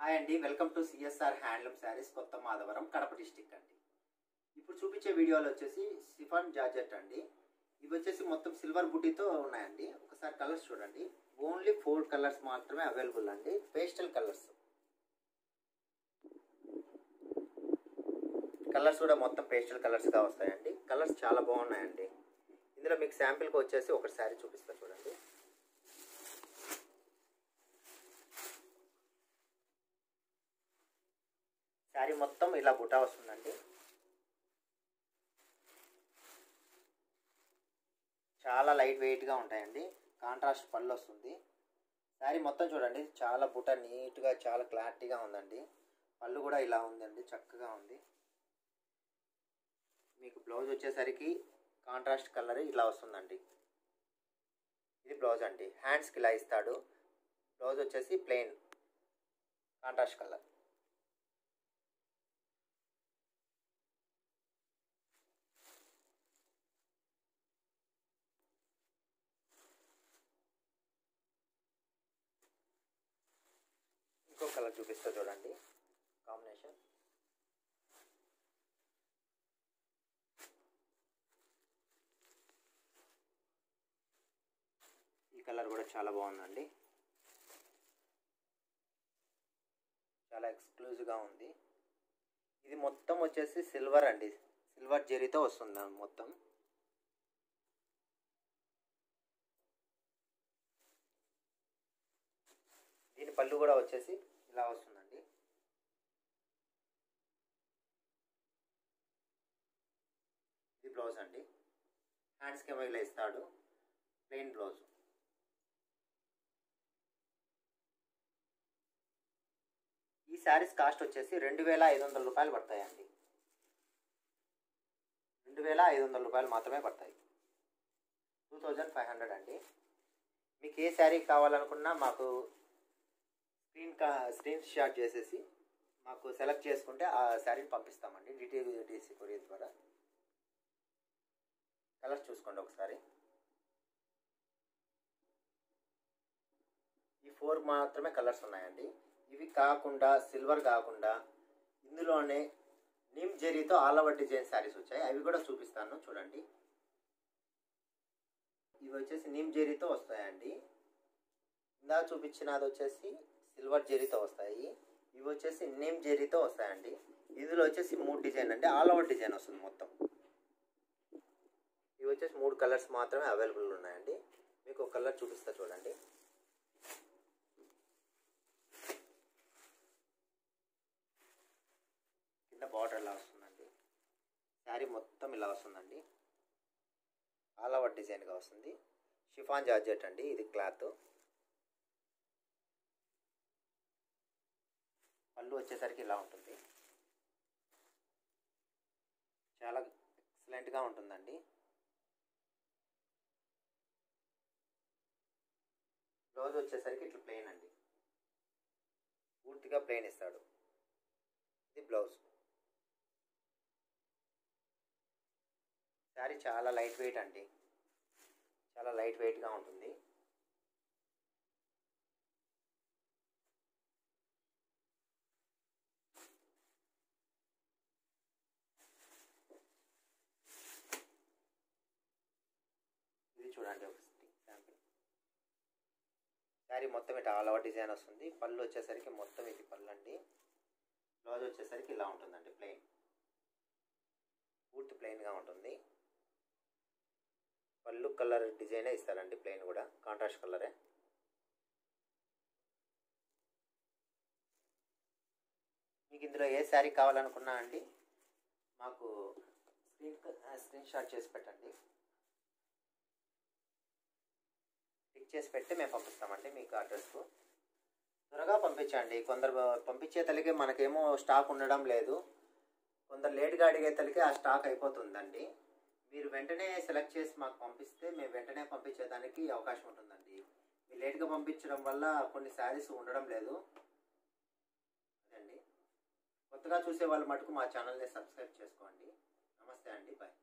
Hi అండి welcome to CSR handloom saris కొత్త Madhavaram Kadapa district అండి. ఇప్పుడు చూపించే వీడియోలు వచ్చేసి సిఫాన్ జార్జెట్ అండి. ఇవి వచ్చేసి మొత్తం సిల్వర్ బుడ్డితో ఉన్నాయండి. ఒకసారి కలర్స్ చూడండి. ఓన్లీ ఫోర్ కలర్స్ మాత్రమే అవైలబుల్ అండి. పేస్టల్ కలర్స్ కలర్స్ కూడా మొత్తం పేస్టల్ కలర్స్గా వస్తాయండి. కలర్స్ చాలా బాగున్నాయండి. ఇందులో మీకు శాంపిల్కి వచ్చేసి ఒక శారీ చూపిస్తాను చూడండి శారీ మొత్తం ఇలా బుటా వస్తుందండి. చాలా లైట్ వెయిట్గా ఉంటాయండి. కాంట్రాస్ట్ పళ్ళు వస్తుంది. శారీ మొత్తం చూడండి. చాలా బుట్ట నీట్గా చాలా క్లారిటీగా ఉందండి. పళ్ళు కూడా ఇలా ఉందండి. చక్కగా ఉంది. మీకు బ్లౌజ్ వచ్చేసరికి కాంట్రాస్ట్ కలర్ ఇలా వస్తుందండి. ఇది బ్లౌజ్ అండి. హ్యాండ్స్కి ఇలా ఇస్తాడు. బ్లౌజ్ వచ్చేసి ప్లెయిన్ కాంట్రాస్ట్ కలర్. ఇంకో కలర్ చూపిస్తా చూడండి. కాంబినేషన్. ఈ కలర్ కూడా చాలా బాగుందండి. చాలా ఎక్స్క్లూజివ్గా ఉంది. ఇది మొత్తం వచ్చేసి సిల్వర్ అండి. సిల్వర్ జెరీతో వస్తుంది మొత్తం. పళ్ళు కూడా వచ్చేసి ఇలా వస్తుందండి. ఇది బ్లౌజ్ అండి. హ్యాండ్స్కి ఏమో ఇలా ఇస్తాడు. Plain blouse. ఈ శారీస్ కాస్ట్ వచ్చేసి రెండు వేల ఐదు వందల రూపాయలు పడతాయండి. రెండు వేల ఐదు వందల రూపాయలు మాత్రమే పడతాయి. టూ థౌజండ్ ఫైవ్ హండ్రెడ్ అండి. మీకు ఏ శారీ కావాలనుకున్నా మాకు స్క్రీన్ కా స్క్రీన్ షాట్ చేసేసి మాకు సెలెక్ట్ చేసుకుంటే ఆ శారీని పంపిస్తామండి. డిటిడిసి కొరియర్ ద్వారా. కలర్స్ చూసుకోండి ఒకసారి. ఈ ఫోర్ మాత్రమే కలర్స్ ఉన్నాయండి. ఇవి కాకుండా సిల్వర్ కాకుండా ఇందులోనే నిమ్ జెరీతో ఆల్ ఓవర్ డిజైన్ శారీస్ వచ్చాయి. అవి కూడా చూపిస్తాను చూడండి. ఇవి వచ్చేసి నిమ్ జెరీతో వస్తాయండి. ఇందా చూపించినది వచ్చేసి సిల్వర్ జెరీతో వస్తాయి. ఇవి వచ్చేసి నేమ్ జెరీతో వస్తాయండి. ఇందులో వచ్చేసి మూడు డిజైన్ అండి. ఆల్ ఓవర్ డిజైన్ వస్తుంది మొత్తం. ఇవి వచ్చేసి మూడు కలర్స్ మాత్రమే అవైలబుల్ ఉన్నాయండి. మీకు ఒక కలర్ చూపిస్తా చూడండి. కింద బార్డర్ ఇలా వస్తుందండి. శారీ మొత్తం ఇలా వస్తుందండి. ఆల్ ఓవర్ డిజైన్గా వస్తుంది. షిఫాన్ జార్జెట్ అండి. ఇది క్లాత్. పళ్ళు వచ్చేసరికి ఇలా ఉంటుంది. చాలా ఎక్సలెంట్గా ఉంటుందండి. బ్లౌజ్ వచ్చేసరికి ఇట్లా ప్లెయిన్ అండి. పూర్తిగా ప్లెయిన్ ఇస్తాడు. ఇది బ్లౌజ్ శారీ చాలా లైట్ వెయిట్ అండి. చాలా లైట్ వెయిట్గా ఉంటుంది. చూడండి ఒక శాంపిల్ శారీ మొత్తం ఇట్లా ఆల్ ఓవర్ డిజైన్ వస్తుంది. పళ్ళు వచ్చేసరికి మొత్తం ఇది పళ్ళు అండి బ్లౌజ్ వచ్చేసరికి ఇలా ఉంటుందండి ప్లెయిన్ పూర్తి ప్లెయిన్గా ఉంటుంది. పళ్ళు కలర్ డిజైనే ఇస్తారండి ప్లెయిన్ కూడా. కాంట్రాస్ట్ కలరే. మీకు ఇందులో ఏ శారీ కావాలనుకున్నా అండి మాకు స్క్రీన్ స్క్రీన్ షాట్ చేసి పెట్టండి. ఇచ్చేసి చేసి పెట్టి మేము పంపిస్తామండి మీకు అడ్రస్కు త్వరగా పంపించండి. కొందరు పంపించే తల్లికి మనకేమో స్టాక్ ఉండడం లేదు. కొందరు లేట్గా అడిగే తల్లికి ఆ స్టాక్ అయిపోతుందండి. మీరు వెంటనే సెలెక్ట్ చేసి మాకు పంపిస్తే మేము వెంటనే పంపించేదానికి అవకాశం ఉంటుందండి. మీరు లేట్గా పంపించడం వల్ల కొన్ని శారీస్ ఉండడం లేదు. అదండి కొత్తగా చూసే వాళ్ళు మటుకు మా ఛానల్ని సబ్స్క్రైబ్ చేసుకోండి. నమస్తే అండి. బాయ్.